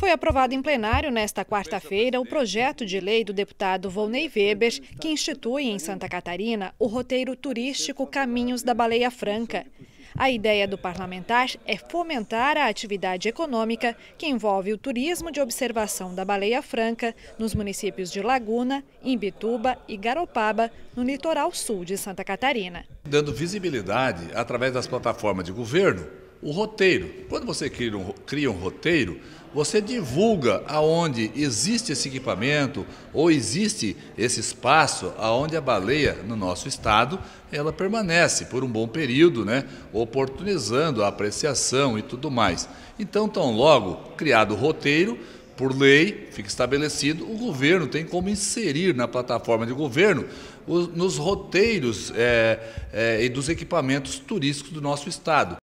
Foi aprovado em plenário nesta quarta-feira o projeto de lei do deputado Volney Weber, que institui em Santa Catarina o roteiro turístico Caminhos da Baleia Franca. A ideia do parlamentar é fomentar a atividade econômica que envolve o turismo de observação da baleia franca nos municípios de Laguna, Imbituba e Garopaba, no litoral sul de Santa Catarina. Dando visibilidade através das plataformas de governo o roteiro. Quando você cria um, cria um roteiro, você divulga aonde existe esse equipamento ou existe esse espaço aonde a baleia no nosso estado ela permanece por um bom período, né, oportunizando a apreciação e tudo mais. Então, tão logo criado o roteiro, por lei, fica estabelecido, o governo tem como inserir na plataforma de governo os, nos roteiros é, é, e dos equipamentos turísticos do nosso estado.